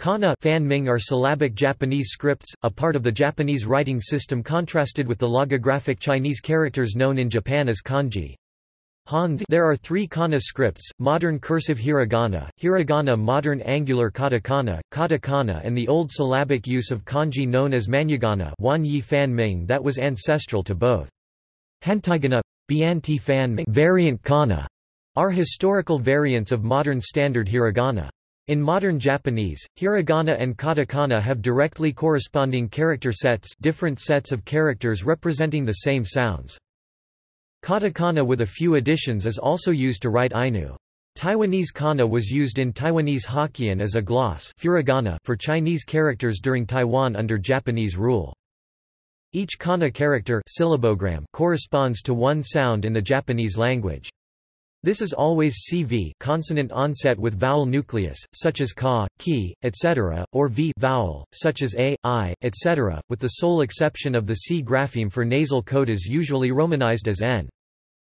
Kana Fanming are syllabic Japanese scripts, a part of the Japanese writing system contrasted with the logographic Chinese characters known in Japan as kanji. Hanzi There are three kana scripts, modern cursive hiragana, hiragana modern angular katakana, katakana and the old syllabic use of kanji known as manyogana Fanming that was ancestral to both. Hentaigana, variant kana, are historical variants of modern standard hiragana. In modern Japanese, hiragana and katakana have directly corresponding character sets different sets of characters representing the same sounds. Katakana with a few additions is also used to write Ainu. Taiwanese kana was used in Taiwanese Hokkien as a gloss for Chinese characters during Taiwan under Japanese rule. Each kana character syllabogram corresponds to one sound in the Japanese language. This is always CV consonant onset with vowel nucleus, such as ka, ki, etc., or v vowel, such as a, i, etc., with the sole exception of the c grapheme for nasal codas usually romanized as n.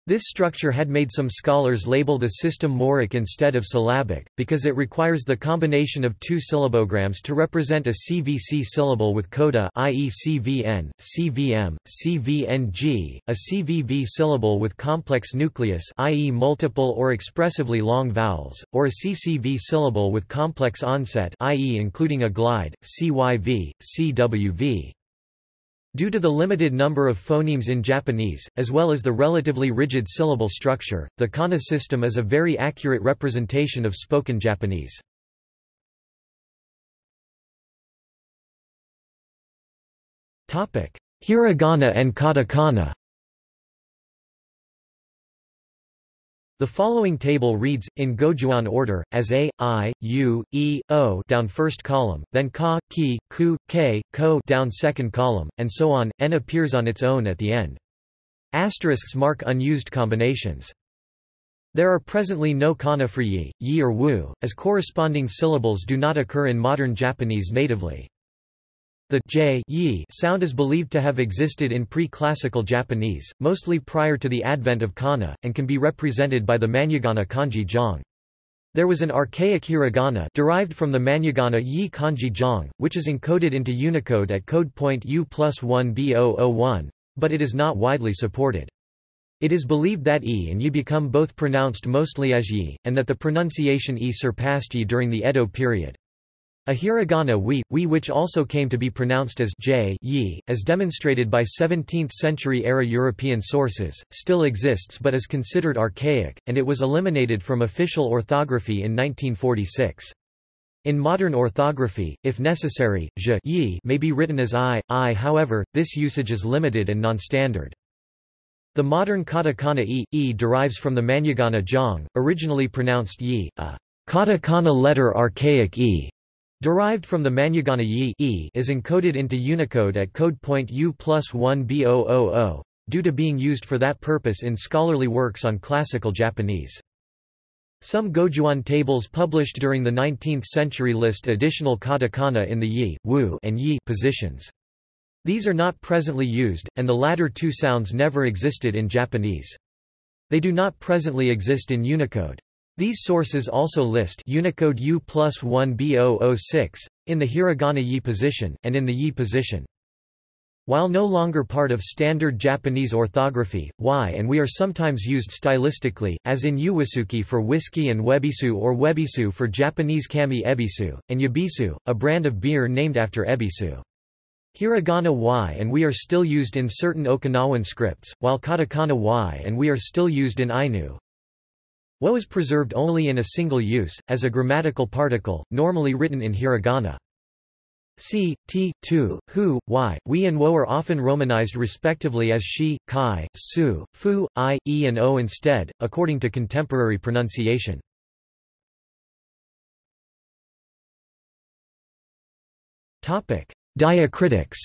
This structure had made some scholars label the system moraic instead of syllabic, because it requires the combination of two syllabograms to represent a CVC syllable with coda i.e. CVN, CVM, CVNG, a CVV syllable with complex nucleus i.e. multiple or expressively long vowels, or a CCV syllable with complex onset i.e. including a glide, CYV, CWV. Due to the limited number of phonemes in Japanese, as well as the relatively rigid syllable structure, the kana system is a very accurate representation of spoken Japanese. Hiragana and katakana The following table reads, in Gojuon order, as A, I, U, E, O down first column, then Ka, Ki, Ku, Ke, Ko down second column, and so on, N appears on its own at the end. Asterisks mark unused combinations. There are presently no kana for yi, yi or wu, as corresponding syllables do not occur in modern Japanese natively. The j yi sound is believed to have existed in pre-classical Japanese, mostly prior to the advent of kana, and can be represented by the manyogana kanji jong. There was an archaic hiragana derived from the manyogana yi kanji jong, which is encoded into Unicode at code point U plus 1 B001, but it is not widely supported. It is believed that e and yi become both pronounced mostly as yi, and that the pronunciation e surpassed yi during the Edo period. A hiragana we, we which also came to be pronounced as j yi, as demonstrated by 17th-century-era European sources, still exists but is considered archaic, and it was eliminated from official orthography in 1946. In modern orthography, if necessary, je yi may be written as i, i however, this usage is limited and non-standard. The modern katakana e, e derives from the manyogana jong, originally pronounced yi, a katakana letter archaic e, Derived from the Manyogana yi e is encoded into Unicode at code point U plus 1 B000, due to being used for that purpose in scholarly works on classical Japanese. Some Gojuon tables published during the 19th century list additional katakana in the yi, wu, and yi positions. These are not presently used, and the latter two sounds never existed in Japanese. They do not presently exist in Unicode. These sources also list Unicode U plus 1 B006, in the hiragana yi position, and in the yi position. While no longer part of standard Japanese orthography, y and we are sometimes used stylistically, as in uwisuki for whiskey and webisu or webisu for Japanese kami ebisu, and yabisu, a brand of beer named after ebisu. Hiragana y and we are still used in certain Okinawan scripts, while katakana y and we are still used in Ainu, Wo is preserved only in a single use, as a grammatical particle, normally written in hiragana. C, T, Tu, Hu, Y, We and Wo are often romanized respectively as Shi, Kai, Su, Fu, I, E and O instead, according to contemporary pronunciation. Diacritics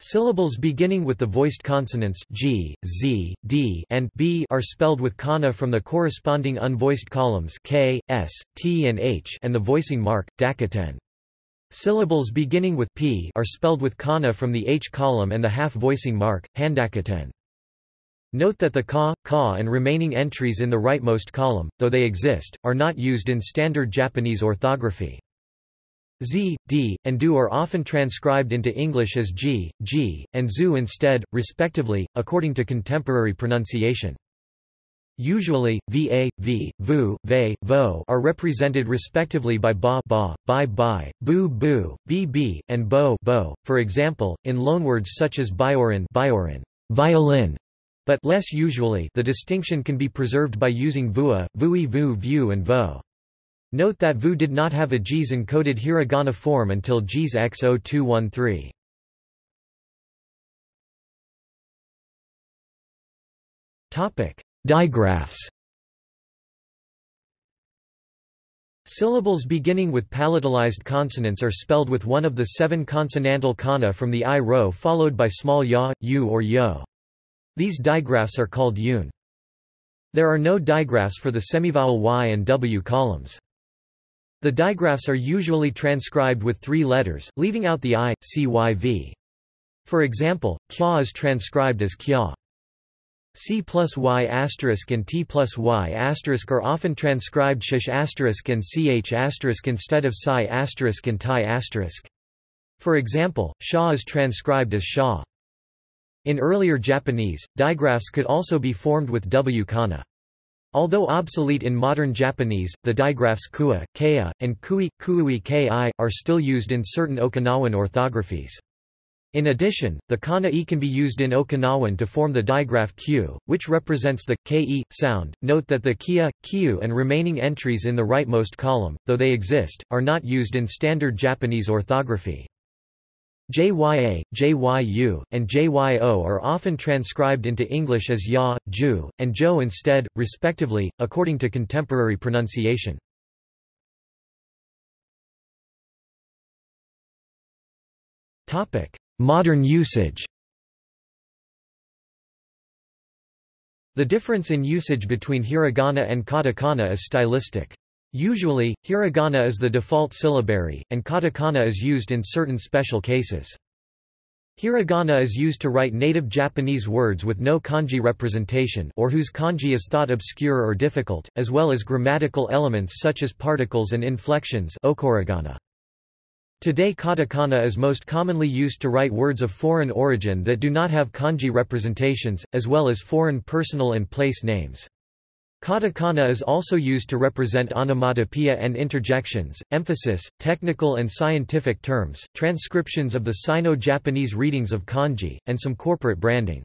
Syllables beginning with the voiced consonants g, z, d, and b are spelled with kana from the corresponding unvoiced columns k, s, t and h and the voicing mark, dakuten. Syllables beginning with p are spelled with kana from the h column and the half voicing mark, handakuten. Note that the ka, ka and remaining entries in the rightmost column, though they exist, are not used in standard Japanese orthography. Z, D, and Du are often transcribed into English as G, G, and Zu instead, respectively, according to contemporary pronunciation. Usually, va, v, vu, ve, vo are represented respectively by ba, ba, bai, bai, bu, bu, bb, and bo, bo. For example, in loanwords such as biorin, biorin, violin, but less usually, the distinction can be preserved by using vua, vui, vu, vu, and vo. Note that VU did not have a JIS encoded hiragana form until JIS X0213. Topic: Digraphs. Syllables beginning with palatalized consonants are spelled with one of the seven consonantal kana from the i row followed by small ya, u or yo. These digraphs are called yoon. There are no digraphs for the semivowel y and w columns. The digraphs are usually transcribed with three letters, leaving out the i, c, y, v. For example, kya is transcribed as kya. C plus Y asterisk and T plus Y asterisk are often transcribed shish asterisk and ch asterisk instead of psi asterisk and tai asterisk. For example, Sha is transcribed as Sha. In earlier Japanese, digraphs could also be formed with W kana. Although obsolete in modern Japanese, the digraphs kua, kea, and kui, kui ki are still used in certain Okinawan orthographies. In addition, the kana e can be used in Okinawan to form the digraph q, which represents the ke sound. Note that the kia, q and remaining entries in the rightmost column, though they exist, are not used in standard Japanese orthography. JYA, JYU, and JYO are often transcribed into English as Ya, Ju, and Jo instead, respectively, according to contemporary pronunciation. Modern usage The difference in usage between hiragana and katakana is stylistic. Usually, hiragana is the default syllabary, and katakana is used in certain special cases. Hiragana is used to write native Japanese words with no kanji representation or whose kanji is thought obscure or difficult, as well as grammatical elements such as particles and inflections. Today katakana is most commonly used to write words of foreign origin that do not have kanji representations, as well as foreign personal and place names. Katakana is also used to represent onomatopoeia and interjections, emphasis, technical and scientific terms, transcriptions of the Sino-Japanese readings of kanji, and some corporate branding.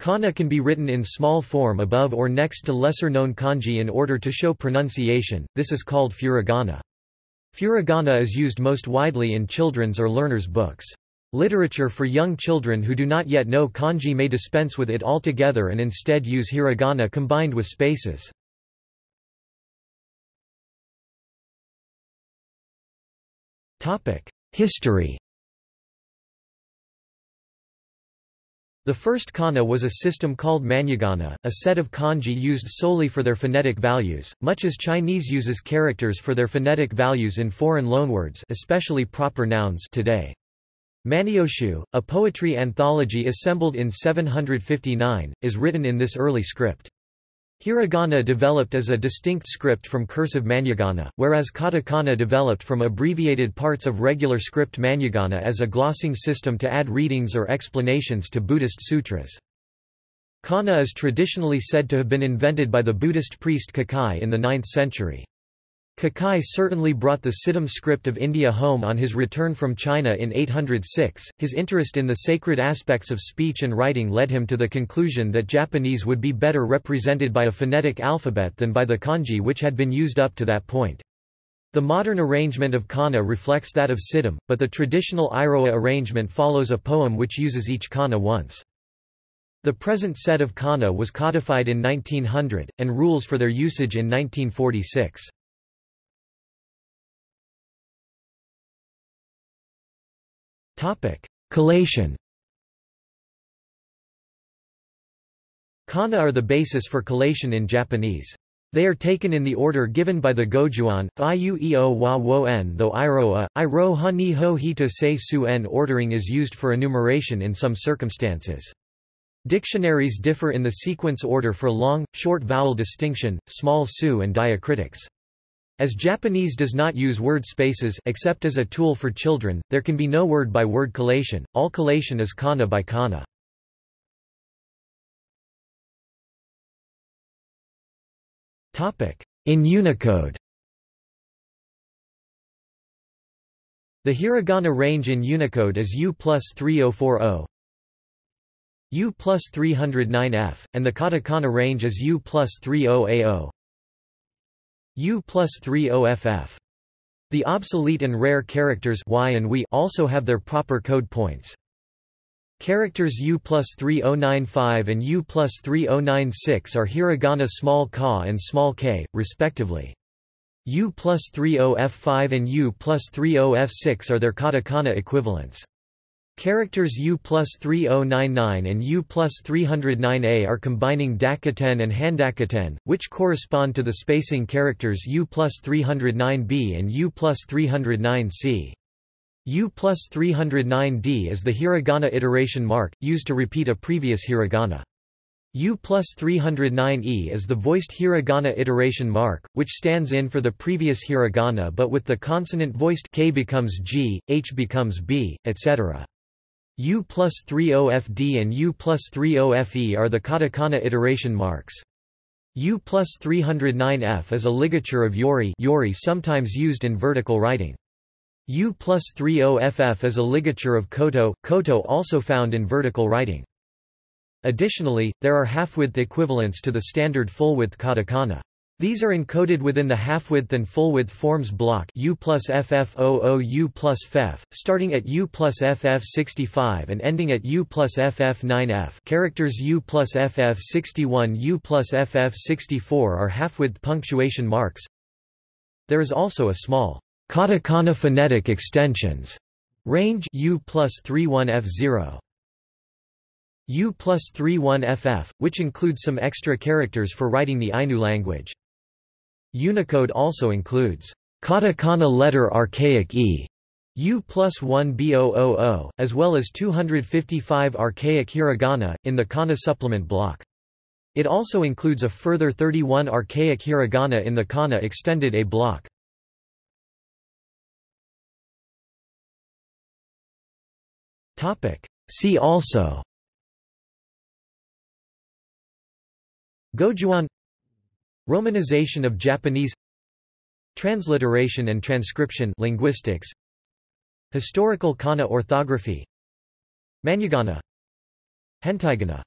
Kana can be written in small form above or next to lesser-known kanji in order to show pronunciation, this is called furigana. Furigana is used most widely in children's or learners' books. Literature for young children who do not yet know kanji may dispense with it altogether and instead use hiragana combined with spaces. History The first kana was a system called manyogana, a set of kanji used solely for their phonetic values, much as Chinese uses characters for their phonetic values in foreign loanwords especially proper nouns today. Manyoshu, a poetry anthology assembled in 759, is written in this early script. Hiragana developed as a distinct script from cursive manyogana, whereas katakana developed from abbreviated parts of regular script manyogana as a glossing system to add readings or explanations to Buddhist sutras. Kana is traditionally said to have been invented by the Buddhist priest Kukai in the 9th century. Kukai certainly brought the Siddham script of India home on his return from China in 806. His interest in the sacred aspects of speech and writing led him to the conclusion that Japanese would be better represented by a phonetic alphabet than by the kanji which had been used up to that point. The modern arrangement of kana reflects that of Siddham, but the traditional Iroha arrangement follows a poem which uses each kana once. The present set of kana was codified in 1900, and rules for their usage in 1946. Topic: Collation. Kana are the basis for collation in Japanese. They are taken in the order given by the Gojuon, iueo wa wo en though iroa, iro ha ni ho hito se su ordering is used for enumeration in some circumstances. Dictionaries differ in the sequence order for long, short vowel distinction, small su and diacritics. As Japanese does not use word spaces except as a tool for children, there can be no word-by-word -word collation, all collation is kana by kana. In Unicode. The hiragana range in Unicode is U plus 3040 U plus 309F, and the katakana range is U plus 30AO U plus 30FF. The obsolete and rare characters y and we also have their proper code points. Characters U plus 3095 and U plus 3096 are hiragana small ka and small k, respectively. U plus 30F5 and U plus 30F6 are their katakana equivalents. Characters U plus 3099 and U plus 309A are combining Dakuten and Handakuten, which correspond to the spacing characters U plus 309B and U plus 309C. U plus 309D is the hiragana iteration mark, used to repeat a previous hiragana. U plus 309E is the voiced hiragana iteration mark, which stands in for the previous hiragana but with the consonant voiced k becomes g, h becomes b, etc. U plus 30FD and U plus 30FE are the katakana iteration marks. U plus 309F is a ligature of yori, yori sometimes used in vertical writing. U plus 30FF is a ligature of koto, koto also found in vertical writing. Additionally, there are half-width equivalents to the standard full-width katakana. These are encoded within the half-width and full-width forms block U plus FF00 U plus FEF, starting at U plus FF65 and ending at U plus FF9F. Characters U plus FF61 U plus FF64 are half-width punctuation marks. There is also a small Katakana phonetic extensions range U plus 31F0. U plus 31FF, which includes some extra characters for writing the Ainu language. Unicode also includes katakana letter archaic e U plus 1 B000, as well as 255 archaic hiragana, in the kana supplement block. It also includes a further 31 archaic hiragana in the kana extended A block. See also Gojuon Romanization of Japanese Transliteration and transcription linguistics. Historical kana orthography. Manyogana Hentaigana